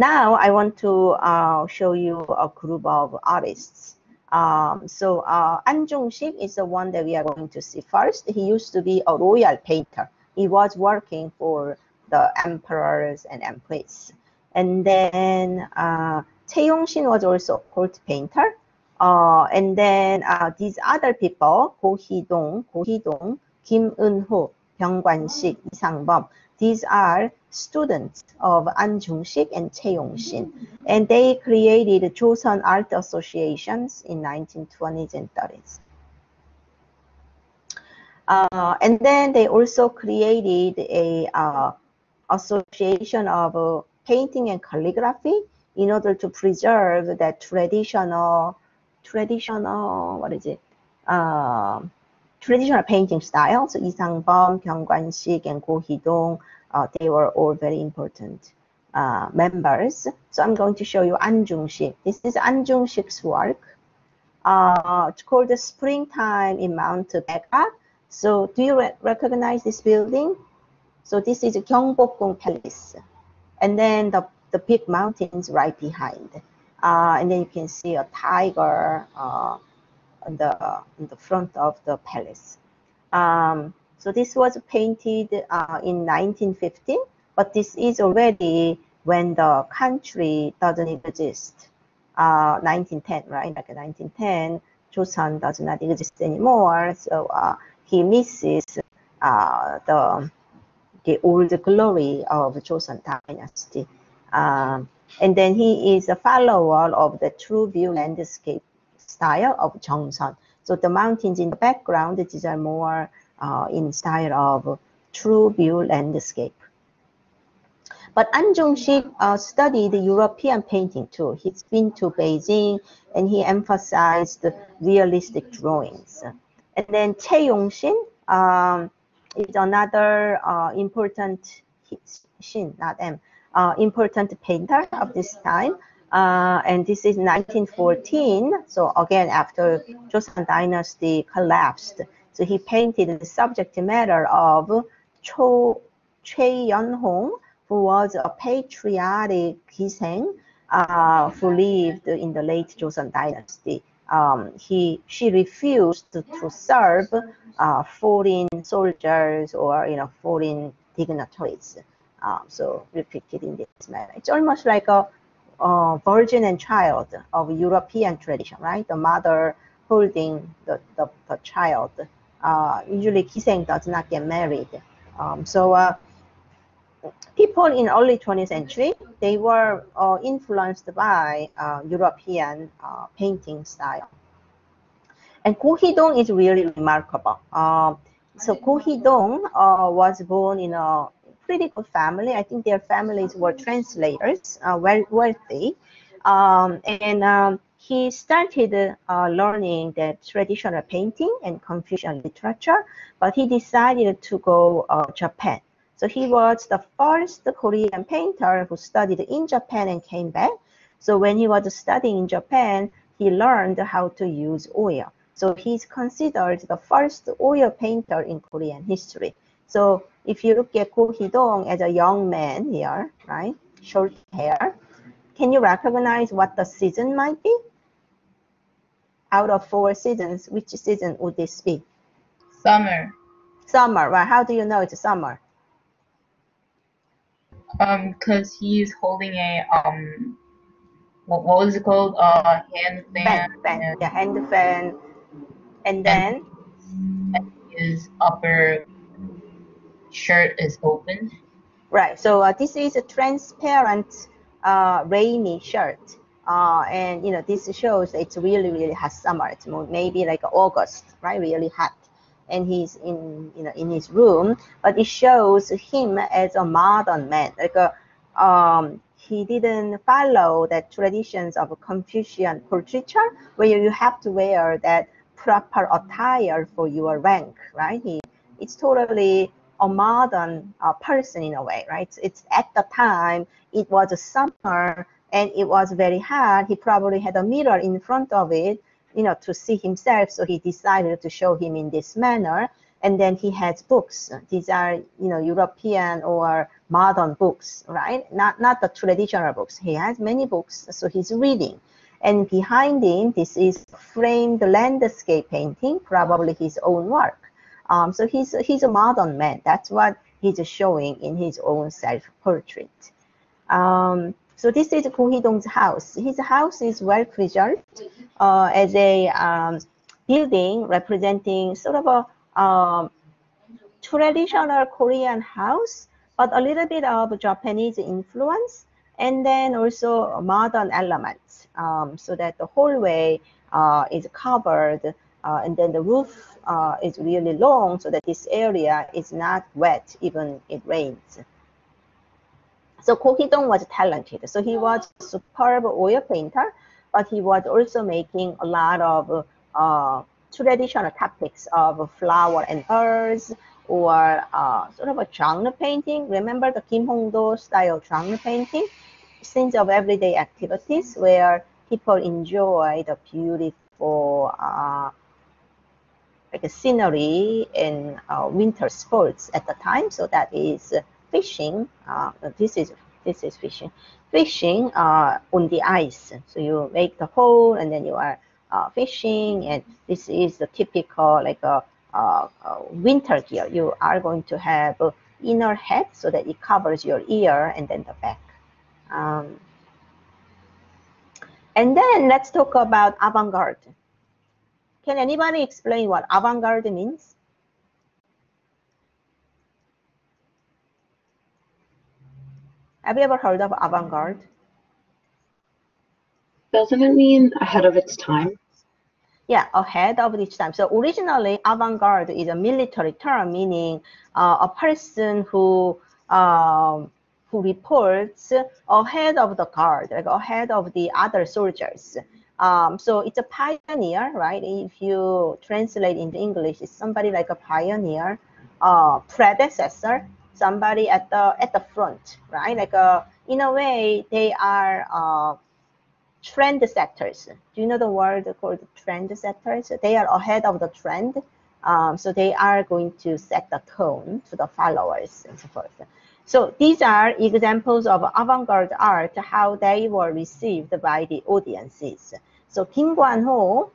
Now I want to uh, show you a group of artists. Um, so uh, An Jung-sik is the one that we are going to see first. He used to be a royal painter. He was working for the emperors and empress. And then uh, Chae Yong-shin was also a court painter. Uh, and then uh, these other people, Go Hee-dong, Go Hee-dong, Kim Eun-ho, Byung Kwan-sik, Lee Sang-bum, these are students of An Jung-sik and Chae Yong-shin. And they created Joseon Art Associations in 1920s and 30s. Uh, and then they also created a uh, association of uh, painting and calligraphy in order to preserve that traditional, traditional, what is it? Uh, traditional painting style. So Lee Sang-bum, Byung Kwan-sik, and Go Hee-dong, they were all very important uh, members. So I'm going to show you An Jung-sik. This is An Jung-sik's work. Uh, it's called the Springtime in Mount Baekak. So do you re recognize this building? So this is Gyeongbokgung Palace. And then the, the big mountains right behind. Uh, and then you can see a tiger uh, on the, in the front of the palace. Um, so this was painted uh, in 1915, but this is already when the country doesn't exist. Uh, 1910, right? Like 1910, Joseon does not exist anymore. So uh, he misses uh, the the old glory of Joseon dynasty. Um, and then he is a follower of the true view landscape style of Jeongseon. So the mountains in the background, these are more uh, in style of true view landscape. But An Jung-sik uh, studied European painting too. He's been to Beijing and he emphasized realistic drawings. And then Chae Yong-shin um, is another uh, important, Shin, not M, uh, important painter of this time. Uh, and this is 1914. So again, after Joseon Dynasty collapsed, so he painted the subject matter of Cho Choi Yeon-hong, who was a patriotic Giseng uh, who lived in the late Joseon dynasty. Um, he she refused to, to serve uh, foreign soldiers or you know foreign dignitaries. Um, so depicted in this manner. It's almost like a, a virgin and child of European tradition, right? The mother holding the, the, the child uh, usually Giseng does not get married. Um, so uh, people in early 20th century, they were uh, influenced by uh, European uh, painting style. And Go Hee-dong is really remarkable. Um, so Go Hee-dong uh, was born in a pretty good family. I think their families were translators, well wealthy. Um, and um, he started uh, learning the traditional painting and Confucian literature, but he decided to go uh, Japan. So he was the first Korean painter who studied in Japan and came back. So when he was studying in Japan, he learned how to use oil. So he's considered the first oil painter in Korean history. So if you look at Go Hee-dong as a young man here, right, short hair, can you recognize what the season might be? Out of four seasons, which season would this be? Summer. Summer, right? How do you know it's summer? Um, cause he's holding a um, what, what was it called? Uh, hand fan. Fan, fan. yeah, hand fan. And then and his upper shirt is open. Right. So uh, this is a transparent, uh, ramie shirt. Uh, and you know this shows it's really really hot summer. It's maybe like August, right? Really hot, and he's in you know in his room. But it shows him as a modern man, like a um, he didn't follow the traditions of Confucian portraiture, where you have to wear that proper attire for your rank, right? He it's totally a modern uh, person in a way, right? It's, it's at the time it was a summer and it was very hard. He probably had a mirror in front of it, you know, to see himself. So he decided to show him in this manner. and then he has books. These are, you know, European or modern books, right? Not, not the traditional books. He has many books, so he's reading. And behind him, this is framed landscape painting, probably his own work. Um, so he's, he's a modern man. That's what he's showing in his own self-portrait. Um, so this is Ko Hee-dong's house. His house is well preserved uh, as a um, building representing sort of a um, traditional Korean house, but a little bit of Japanese influence, and then also modern elements, um, so that the hallway uh, is covered, uh, and then the roof uh, is really long, so that this area is not wet even it rains. So Ko Hee-dong was talented. So he was a superb oil painter, but he was also making a lot of uh, traditional topics of flower and birds or uh, sort of a genre painting. Remember the Kim Hong-do style genre painting? Scenes of everyday activities where people enjoy the beautiful uh, like a scenery in uh, winter sports at the time. So that is fishing. Uh, this is this is fishing. Fishing uh, on the ice. So you make the hole and then you are uh, fishing, and this is the typical like a, a, a, winter gear. You are going to have a inner hat so that it covers your ear and then the back. Um, and then let's talk about avant-garde. Can anybody explain what avant-garde means? Have you ever heard of avant-garde? Doesn't it mean ahead of its time? Yeah, ahead of its time. So originally, avant-garde is a military term meaning uh, a person who um, who reports ahead of the guard, like ahead of the other soldiers. Um, so it's a pioneer, right? If you translate into English, it's somebody like a pioneer, uh, predecessor, somebody at the at the front, right? Like a in a way, they are uh, trend setters. Do you know the word called trend setters? They are ahead of the trend. Um, so they are going to set the tone to the followers and so forth. So these are examples of avant-garde art, how they were received by the audiences. So Kim Kwan-ho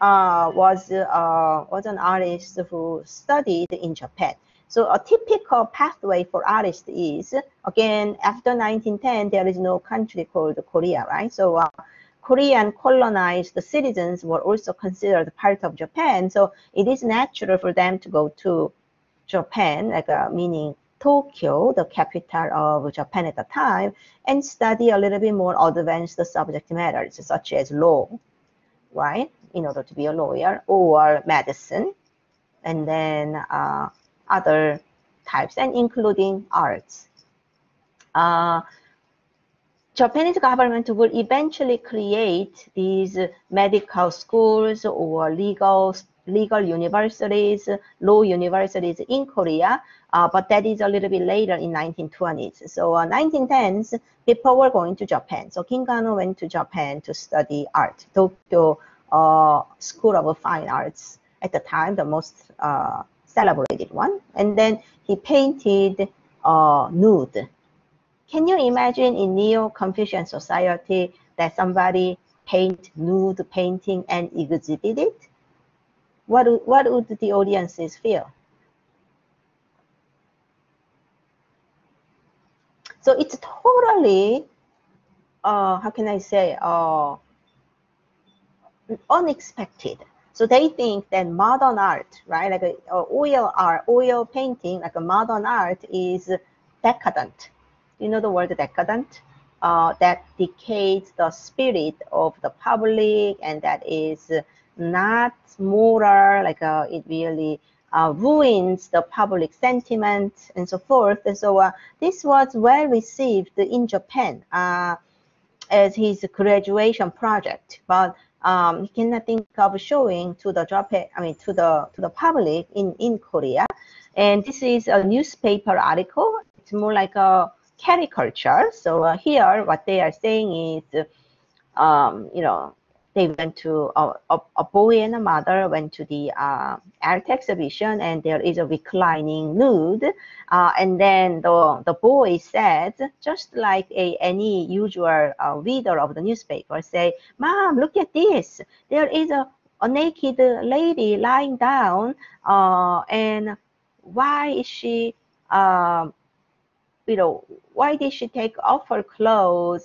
uh, was, uh, was an artist who studied in Japan. So a typical pathway for artists is, again, after 1910, there is no country called Korea, right? So uh, Korean colonized citizens were also considered part of Japan. So it is natural for them to go to Japan, like uh, meaning Tokyo, the capital of Japan at the time, and study a little bit more advanced subject matters such as law, right? In order to be a lawyer or medicine, and then uh, other types, and including arts. Uh, Japanese government will eventually create these medical schools or legal legal universities, law universities in Korea, uh, but that is a little bit later in 1920s. So uh, 1910s, people were going to Japan. So Kim Kwan-ho went to Japan to study art, Tokyo uh, School of Fine Arts at the time, the most uh, celebrated one. And then he painted uh, nude. Can you imagine in Neo-Confucian society that somebody paint nude painting and exhibit it? What, what would the audiences feel? So it's totally, uh, how can I say, uh, unexpected. So they think that modern art, right, like uh, oil art, oil painting, like a modern art is decadent. You know the word decadent? Uh, that decays the spirit of the public and that is not moral, like uh, it really uh, ruins the public sentiment and so forth. And so uh, this was well received in Japan uh, as his graduation project, but um, he cannot think of showing to the Japan, I mean to the to the public in in Korea. And this is a newspaper article. It's more like a caricature. So uh, here, what they are saying is, um, you know, they went to a, a, a, boy and a mother went to the uh, art exhibition and there is a reclining nude. Uh, and then the the boy said just like a any usual uh, reader of the newspaper say mom look at this. There is a, a naked lady lying down uh, and why is she you know why did she take off her clothes